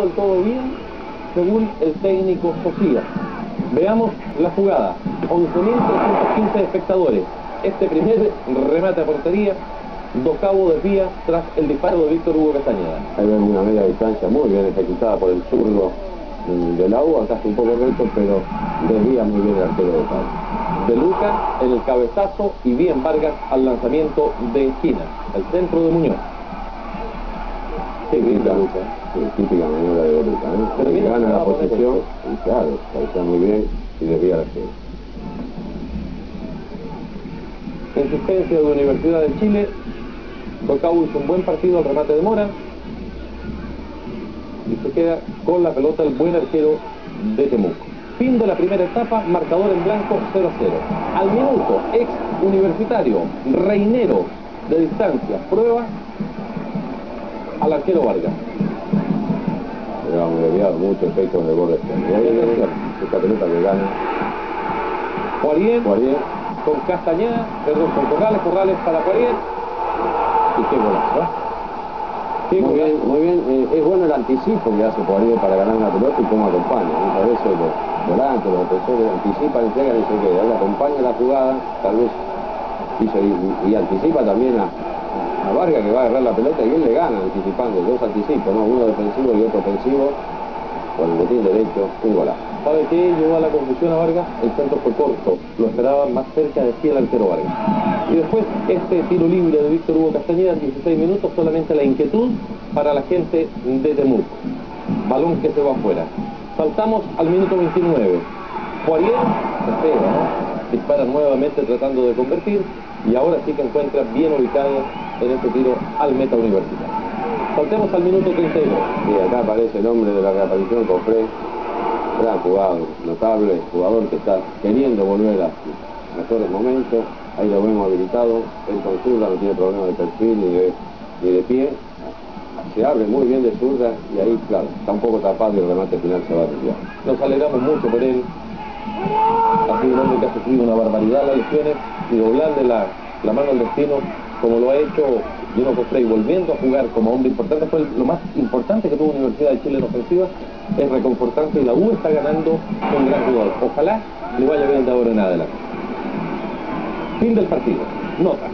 del todo bien, según el técnico Sofía. Veamos la jugada. 11.315 espectadores. Este primer remate a portería, cabo de pía tras el disparo de Víctor Hugo Castañeda. Ahí vemos una media distancia muy bien ejecutada por el zurdo del agua, acá está un poco recto, pero desvía muy bien el arquero de Cabo. De Luca en el cabezazo y bien Vargas al lanzamiento de esquina, el centro de Muñoz. Típica, típica maniobra de ¿eh? Pero gana la posesión y claro, cabecea muy bien y desvía el arquero. Insistencia de Universidad de Chile. Docabo hizo un buen partido al remate de Mora. Y se queda con la pelota el buen arquero de Temuco. Fin de la primera etapa, marcador en blanco 0 a 0. Al minuto, ex universitario, reinero de distancia, prueba al arquero Vargas. Pero vamos desviado mucho efecto en el borde. Y esta pelota que gana. Poirier, Poirier con Castañeda, perdón, con Corrales, Corrales para Poirier. Y qué golazo, ¿eh? Muy bien, muy bien. Eh, es bueno el anticipo que hace Poirier para ganar una pelota y cómo acompaña. Muchas veces los volantes, los defensores anticipan, entregan y se queda. Él acompaña la jugada, tal vez hizo y, y anticipa también a, a Vargas que va a agarrar la pelota y él le gana anticipando. Dos anticipos, ¿no? uno defensivo y otro ofensivo. Por el botín derecho, un golazo. ¿Sabe qué llevó a la confusión a Vargas? El centro fue corto, lo esperaba más cerca de sí el arquero Vargas. Y después este tiro libre de Víctor Hugo Castañeda, 16 minutos, solamente la inquietud para la gente de Temuco. Balón que se va afuera. Saltamos al minuto 29. Poirier se pega, ¿no? Dispara nuevamente tratando de convertir y ahora sí que encuentra bien ubicado en este tiro al meta universitario. Saltemos al minuto 32. Y acá aparece el nombre de la reaparición, Cofré. Gran jugador, notable, jugador que está queriendo volver a sus mejores momentos. Ahí lo vemos habilitado. Él con zurda no tiene problema de perfil ni de, ni de pie. Se abre muy bien de zurda y ahí, claro, está un poco tapado y el remate final se va a desviar. Nos alegramos mucho por él. Ha sido un hombre que ha sufrido una barbaridad las lesiones y doblarle la, la mano al destino como lo ha hecho Gino Cofrey, volviendo a jugar como hombre importante, fue lo más importante que tuvo Universidad de Chile en ofensiva, es reconfortante y la U está ganando un gran jugador. Ojalá le vaya bien de ahora en adelante. Fin del partido. Nota.